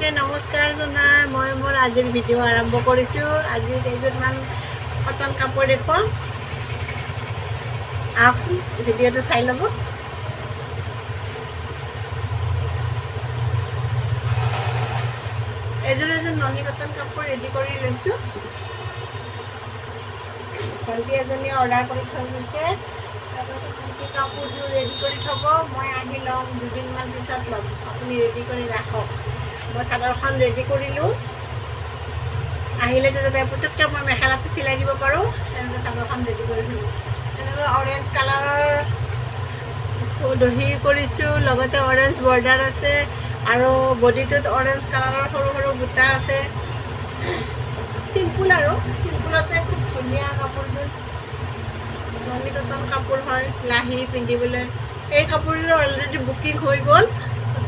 সকলোকে নমস্কাৰ জনাই মই মোৰ আজিৰ ভিডিঅ' আৰম্ভ কৰিছোঁ। আজি কেইযোৰমান কটন কাপোৰ দেখুৱাম। আহকচোন ভিডিঅ'টো চাই ল'ব। এযোৰ এযোৰ ননী কটন কাপোৰ ৰেডি কৰি লৈছোঁ। ভণ্টি এজনীয়ে অৰ্ডাৰ কৰি থৈ গৈছে। তাৰপাছত ভণ্টি কাপোৰযোৰ ৰেডি কৰি থ'ব। মই আহি ল'ম দুদিনমান পিছত ল'ম। আপুনি ৰেডি কৰি ৰাখক। মই চাদৰখন ৰেডি কৰিলোঁ। আহিলে যাতে পুটুককৈ মই মেখেলাটো চিলাই দিব পাৰোঁ তেনেকৈ চাদৰখন ৰেডি কৰি থ'লোঁ তেনেকৈ অৰেঞ্জ কালাৰৰ দহি কৰিছোঁ লগতে অৰেঞ্জ বৰ্ডাৰ আছে আৰু বডিটোত অৰেঞ্জ কালাৰৰ সৰু সৰু বুটা আছে। চিম্পুল আৰু চিম্পুলতে খুব ধুনীয়া কাপোৰযোৰ কটন কাপোৰ হয় লাহি পিন্ধিবলৈ। এই কাপোৰযোৰ অলৰেডি বুকিং হৈ গ'ল।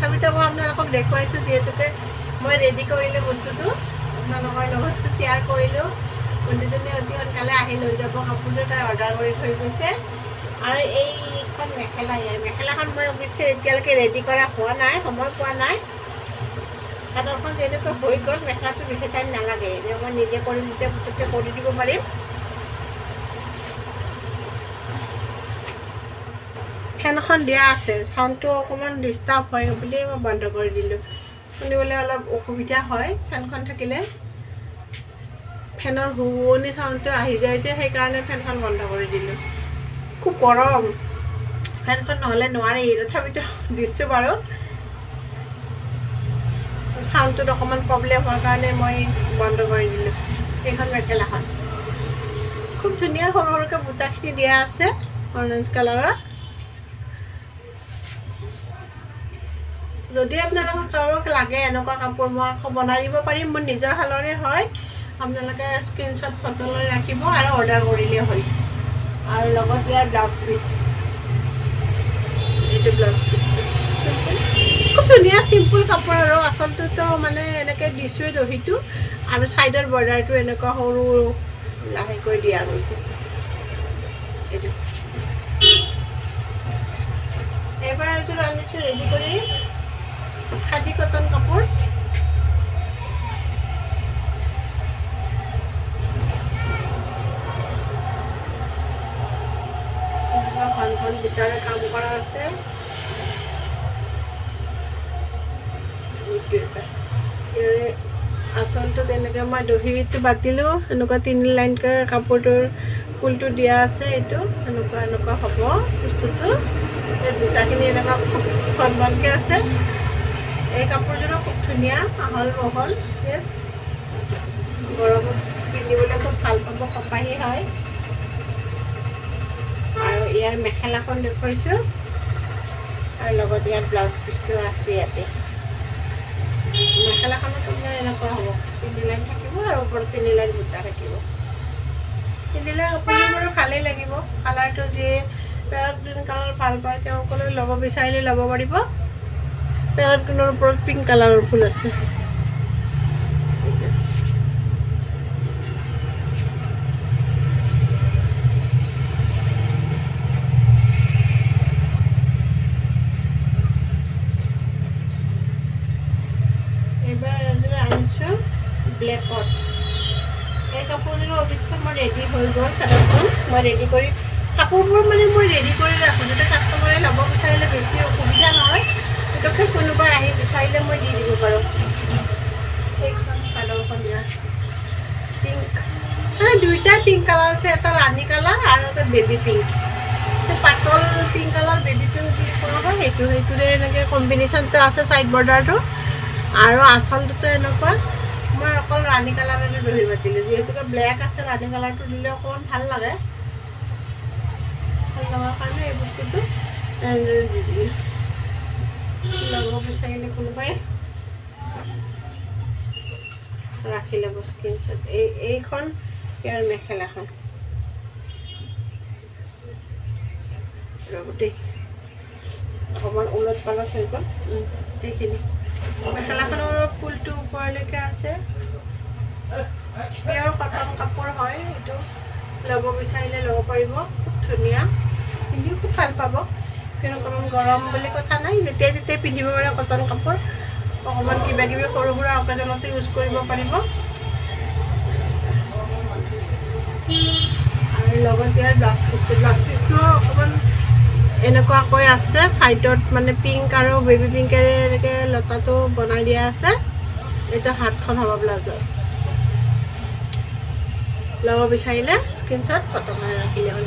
তথাপিতো মই আপোনালোকক দেখুৱাইছোঁ যিহেতুকে মই ৰেডি কৰিলোঁ বস্তুটো। আপোনালোকৰ লগত শ্বেয়াৰ কৰিলোঁ। ভণ্টিজনীয়ে অতি সোনকালে আহি লৈ যাব কাপোৰযোৰ তাই অৰ্ডাৰ কৰি থৈ গৈছে। আৰু এইখন মেখেলা ইয়াৰ মেখেলাখন মই অৱশ্যে এতিয়ালৈকে ৰেডি কৰা হোৱা নাই সময় পোৱা নাই। চাদৰখন যিহেতুকে হৈ গ'ল মেখেলাটো বেছি টাইম নালাগে। এনেই মই নিজে কৰিম যেতিয়া পুটুককৈ কৰি দিব পাৰিম। ফেনখন দিয়া আছে চাউণ্ডটো অকণমান ডিষ্টাৰ্ব হয় বুলি মই বন্ধ কৰি দিলোঁ। শুনিবলৈ অলপ অসুবিধা হয় ফেনখন থাকিলে। ফেনৰ শুৱনি চাউণ্ডটো আহি যায় যে সেইকাৰণে ফেনখন বন্ধ কৰি দিলোঁ। খুব গৰম। ফেনখন নহ'লে নোৱাৰি তথাপিতো দিছোঁ বাৰু। চাউণ্ডটোত অকণমান প্ৰব্লেম হোৱাৰ কাৰণে মই বন্ধ কৰি দিলোঁ এইখন মেখেলাখন। খুব ধুনীয়া সৰু সৰুকৈ বুটাখিনি দিয়া আছে অৰেঞ্জ কালাৰৰ যদি আপোনালোকৰ কাৰোবাক লাগে এনেকুৱা কাপোৰ মই আকৌ বনাই দিব পাৰিম মোৰ নিজৰ শালৰে হয়। আপোনালোকে স্ক্ৰীনশ্বট ফটো লৈ ৰাখিব আৰু অৰ্ডাৰ কৰিলেই হ'ল। আৰু লগত ইয়াৰ ব্লাউজ পিচ এইটো ব্লাউজ পিচটো খুব ধুনীয়া চিম্পুল কাপোৰ আৰু আচলটোতো মানে এনেকৈ দিছোঁৱে দহিটো। আৰু ছাইডৰ বৰ্ডাৰটো এনেকুৱা সৰু লাহেকৈ দিয়া গৈছে। এইটো। এইবাৰ এইযোৰ আনিছোঁ ৰেডি কৰি। খাদী কটন কাপোৰ ঘন ঘন ভিতৰে কাম কৰা আছে। আচলটো তেনেকৈ মই দহিটো বাতিলোঁ এনেকুৱা তিনি লাইনকৈ কাপোৰটোৰ ফুলটো দিয়া আছে এইটো এনেকুৱা এনেকুৱা হ'ব বস্তুটো। দুটাখিনি এনেকুৱা ঘন ঘনকৈ আছে। এই কাপোৰযোৰো খুব ধুনীয়া আহল বহল য়েছ গৰমত পিন্ধিবলৈ খুব ভাল পাব কপাহী হয়। আৰু ইয়াৰ মেখেলাখন দেখুৱাইছোঁ। আৰু লগত ইয়াৰ ব্লাউজ পিচটো আছে ইয়াতে। মেখেলাখনত আপোনাৰ এনেকুৱা হ'ব তিনি লাইন থাকিব আৰু ওপৰত তিনি লাইন বুটা থাকিব। পিন্ধিলে আপুনি বাৰু ভালেই লাগিব। কালাৰটো যি পেৰট গ্ৰীণ কালাৰ ভাল পায় তেওঁ সকলোৱে ল'ব বিচাৰিলে ল'ব পাৰিব। গ্ৰীণৰ ওপৰত পিংক কালাৰৰ ফুল আছে। ব্লেকত এই কাপোৰযোৰ অৱশ্যে মই ৰেডি হৈ গ'ল চাদৰখন মই ৰেডি কৰি কাপোৰবোৰ মানে মই ৰেডি কৰি ৰাখোঁ যাতে কাষ্টমাৰে ল'ব বিচাৰিলে বেছি অসুবিধা নহয় পটককৈ কোনোবাই আহি বিচাৰিলে মই দি দিব পাৰোঁ পিংক দুইটা পিংক কালাৰ আছে এটা ৰাণী কালাৰ আৰু এটা বেবী পিংক এইটো পাতল পিংক কালাৰ বেবী পিংক হয় সেইটো সেইটোৰে এনেকৈ কম্বিনেশ্যনটো আছে ছাইড বৰ্ডাৰটো আৰু আচলটোতো এনেকুৱা। মই অকল ৰাণী কালাৰেৰে দহি পাতিলোঁ যিহেতুকে ব্লেক আছে ৰাণী কালাৰটো দিলে অকণমান ভাল লাগে। ভাল লগাৰ কাৰণে এই বস্তুটো দি দিলোঁ। ল'ব বিচাৰিলে কোনোবাই। ৰাখি ল'ব স্ক্ৰীনশ্বট এই এইখন ইয়াৰ মেখেলাখন। ৰ'ব দেই। অকণমান ওলট পালট হৈ গ'ল। এইখিনি। মেখেলাখনৰ ফুলটো ওপৰলৈকে আছে। পিয়ৰ কটন কাপোৰ হয় এইটো। ল'ব বিচাৰিলে ল'ব পাৰিব। খুব ধুনীয়া। পিন্ধিও খুব ভাল পাব। অকণমান গৰম বুলি কথা নাই যেতিয়াই তেতিয়াই পিন্ধিব পাৰে কটন কাপোৰ। অকণমান কিবা কিবি সৰু সুৰা অকেজনতে ইউজ কৰিব পাৰিব। আৰু লগতে ব্লাউজ পিচটো ব্লাউজ পিচটো অকণমান এনেকুৱাকৈ আছে ছাইডত মানে পিংক আৰু বেবী পিংকেৰে এনেকৈ লতাটো বনাই দিয়া আছে। এইটো হাতখন হ'ব ব্লাউজৰ। ল'ব বিচাৰিলে স্ক্ৰীনশ্বট ফটো মাৰি ৰাখিলে হ'ল।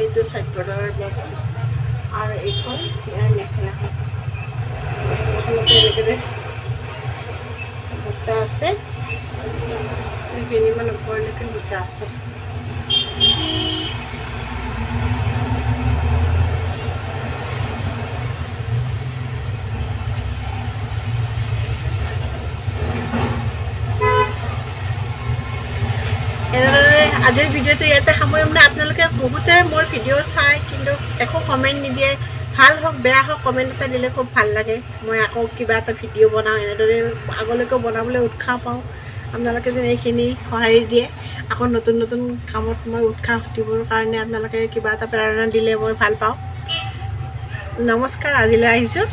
এইটো বৰ্ডাৰৰ ব্লাউজ পিচ আৰু এইখন ইয়াৰ মেখেলাখন মেখেলাখনতে এনেদৰে বুটা আছে। এইখিনিমান ওপৰলৈকে বুটা আছে এনেদৰে আজিৰ ভিডিঅ'টো ইয়াতে সামৰিম মানে আপোনালোকে বহুতে মোৰ ভিডিঅ' চায় কিন্তু একো কমেণ্ট নিদিয়ে। ভাল হওক বেয়া হওক কমেণ্ট এটা দিলে খুব ভাল লাগে। মই আকৌ কিবা এটা ভিডিঅ' বনাওঁ এনেদৰে আগলৈকেও বনাবলৈ উৎসাহ পাওঁ। আপোনালোকে যেন এইখিনি সঁহাৰি দিয়ে। আকৌ নতুন নতুন কামত মই উৎসাহ দিবৰ কাৰণে আপোনালোকে কিবা এটা প্ৰেৰণা দিলে মই ভাল পাওঁ। নমস্কাৰ আজিলৈ আহিছোঁ।